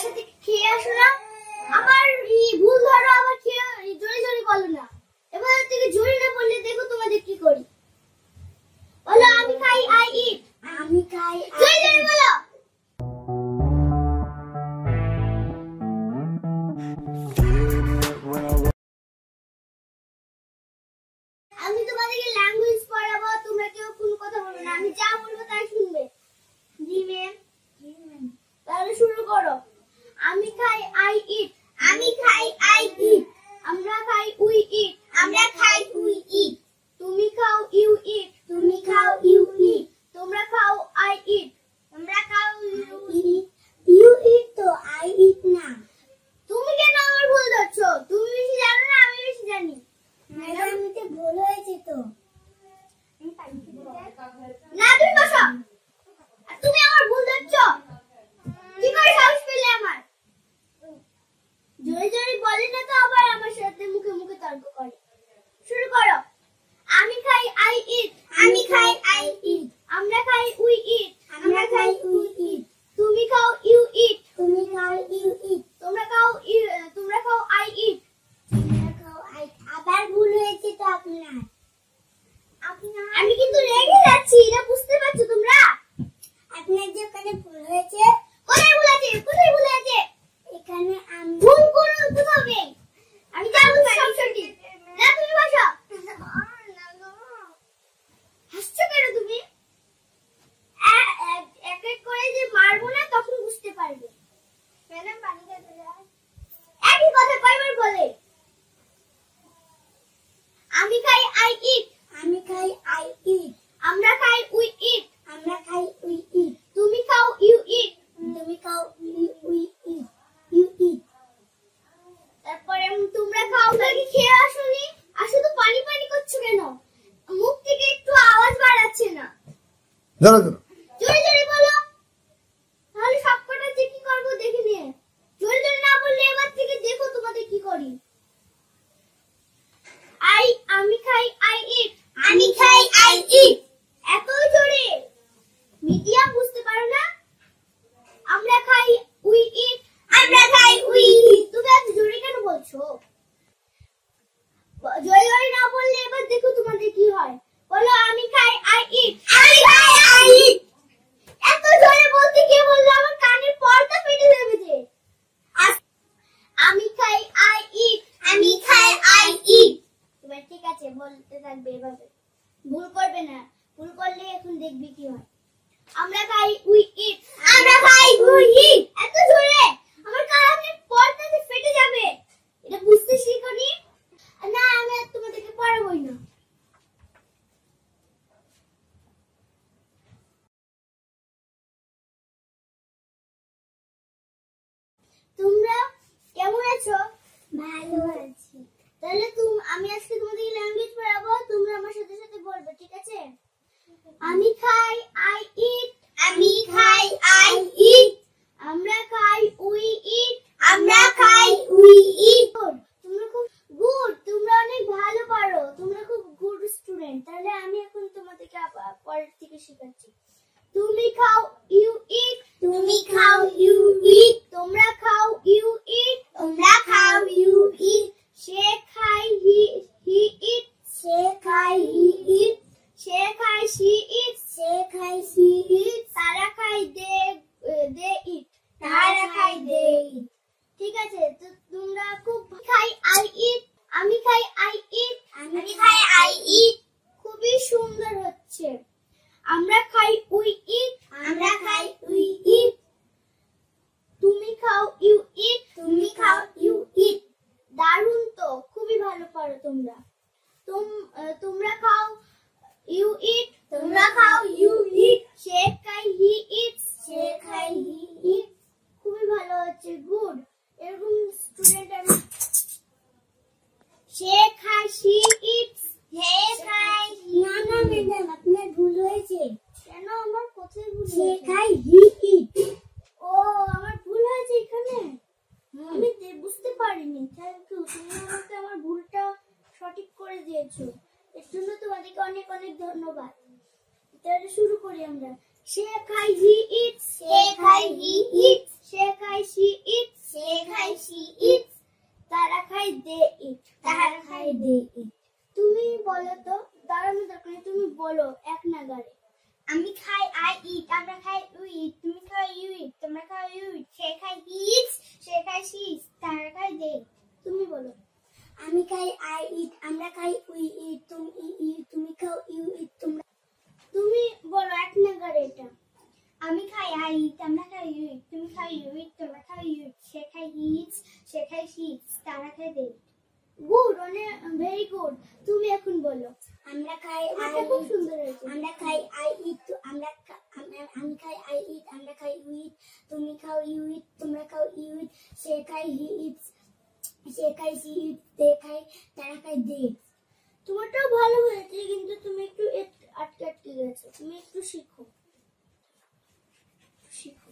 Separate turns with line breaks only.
বাসা থেকে খেয়ে আসো না আবার ভুল ধরো আবার খেয়ে জোরে জোরে বলো না। এবার থেকে জোরে না বললে দেখো তোমাদের কি করি। বলো আমি খাই আই ইট আমি খাই জোরে জোরে বলো। আমি তোমাদেরকে ল্যাঙ্গুয়েজ পড়াবো তোমরা কেউ কোনো কথা বলবে না। আমি যা বলব তাই শুনবে। জি ম্যাম তাহলে শুরু করো। আমি খাই আই ইট আমি খাই আই ইট আমরা খাই উই ইট আমরা খাই উই ইট তুমি খাও ইউ ইট তুমি খাও ইউ ইট তোমরা খাও আই ইট তোমরা খাও ইউ ইট ইউ ইট তো আই ইট না তুমি কেন আমার ভুল ধরছো তুমি বেশি জানো না আমি বেশি জানি ম্যাডাম এতে ভুল হয়েছে তো না তুমি বসো আর তুমি আমার ভুল ধরছো কি করে সাহস পেলে আমার জোরে জোরে বলে না তো আবার আমার সাথে মুখে মুখে তর্ক করে শুরু করো আমি খাই আই ইট আমি খাই আই ইট আমরা খাই উই ইট আমরা খাই উই ইট তুমি খাও ইউ ইট তুমি খাও ইউ ইট তোমরা খাও ইউ তোমরা খাও আই ইট তোমরা খাও আই আবার ভুল হয়েছে তো আপনার আমি কিন্তু রেগে যাচ্ছি এটা বুঝতে পারছ তোমরা আপনার যে ওখানে ভুল হয়েছে কোথায় ভুল আছে কোথায় ভুল আছে এখানে আমি ভুল করুন কোথাও আমি যা বলছি সব সঠিক না তুমি বসো হাসছো কেন তুমি এ- এক- এক এক করে যে মারবো না তখন বুঝতে পারবে ম্যাডাম পানি খেতে একই কথা কয়বার বলে আমি খাই আই ইট আমি খাই আই ইট আমরা খাই উই ইট আমরা খাই উই ইট তুমি খাও ইউ ইট তুমি খাও উই ইট ইউ ইট তারপরে উম তোমরা খাও নাকি খেয়ে আসোনি আর শুধু পানি পানি করছ কেন মুখ থেকে একটু আওয়াজ বাড়াচ্ছে না
জোরে জোরে
জোরে জোরে বলো তাহলে সবকটা যে কি করব দেখে নিয়ে জোরে জোরে না বললে এবার থেকে দেখো তোমাদের কি করি। আই আমি খাই আই ইট। আমি খাই আই ইট। এত জোরে। মিডিয়াম বুঝতে পারো না? আমরা খাই উই ইট। আমরা খাই উই ইট। তুমি এত জোরে কেন বলছো? জয় জয় না বললে এবার দেখো তোমাদের কি হয় বলো আমি খাই আই ইট আমি খাই আই ইট এত জোরে বলতে কে বলল আমার কানের পর্দা ফেটে যাবে যে আস- আমি খাই আই ইট আমি খাই আই ইট এবার ঠিক আছে বলতে থাকবে এভাবে ভুল করবে না। ভুল করলে এখন দেখবি কি হয়। আমরা খাই উই ইট। আমরা খাই উই ইট। এত জোরে। আমার কানের পর্দা যে ফেটে যাবে। এটা বুঝতে শিখনি? না, আমি আর তোমাদেরকে পড়াবই না। তোমরা কেমন আছো? ভালো আছি। তাহলে তুমি, আমি আজকে তোমাদের ল্যাঙ্গুয়েজ পড়াবো, তোমরা আমার সাথে সাথে বলবে, ঠিক আছে? আমি খাই আই ইট আমি খাই আই ইট আমরা খাই উই ইট আমরা খাই উই ইট তোমরা খুব গুড তোমরা অনেক ভালো পারো। তোমরা খুব গুড স্টুডেন্ট তাহলে আমি এখন তোমাদেরকে পরের থেকে শেখাচ্ছি। তুমি খাও ইউ ইট তুমি খাও ইউ ইট তোমরা খাও ইউ ইট তোমরা খাও ইউ ইট সে খায় হি হি ইট সে খায় হি ইট সে খায় সি ইট সে খায় সি ইট তারা খায় দে দে ইট তারা খায় দে ইট ঠিক আছে তো তোমরা খুব খাই আই ইট আমি খাই আই ইট আমি খাই আই ইট খুবই সুন্দর হচ্ছে। আমরা খাই উই ইট আমরা খাই উই ইট তুমি খাও ইউ ইট তুমি খাও ইউ ইট দারুণ তো খুবই ভালো পারো তোমরা। তোম তোমরা খাও ইউ ইট তোমরা খাও ইউ ইট সে খাই হি ইট সে খাই হি ইট খুবই ভালো হচ্ছে গুড এরকম স্টুডেন্ট আমি সে খায় সি ইটস হে খায় না না ম্যাডাম আপনার ভুল হয়েছে কেন আমার কোথায় ভুল সে খায় হি ইট ও আমার ভুল হয়েছে এখানে আমি দে- বুঝতে পারিনি থ্যাংক ইউ তুমি আমাকে আমার ভুলটা সঠিক দিয়েছ। এর জন্য তোমাদেরকে অনেক অনেক ধন্যবাদ। তাহলে শুরু করি আমরা। সে খায় হি ইট, সে খায় হি ইট, সে খায়
খায় সি ইট, সে খায় সি ইট। তারা খায় দে ইট, তারা খায় দে ইট। তুমি বলো তো, দাঁড়ানো দরকার তুমি বলো, এক নাগারে আমি খাই আই ইট, আমরা খাই উই ইট, তুমি খাও ইউ ইট, তোমরা খাও ইউ ইট সে খায় হি ইটস সে খায় শি ইটস তারা খায় দে তুমি বলো আমি খাই আই ইট আমরা খাই উই ইট তুমি ই ইট তুমি খাও ইউ ইট তোমরা তুমি বলো এক নাগারে এটা খাই খাই তুমি ইট তোমরা ইট সে খাই সে খাই তারা দে গুড ভেরি গুড তুমি এখন বলো আমরা খাই খুব সুন্দর হয়েছে আমরা খাই আই ইট আমরা আমি খাই আই ইট আমরা খাই তুমি খাও ইউ ইট তোমরা খাও ইউ সে খাই হি সে খাই তে খাই তারা খাই দে তোমারটাও ভালো হয়েছে, কিন্তু তুমি একটু আটকে আটকে গেছো। তুমি একটু শিখো। শিখো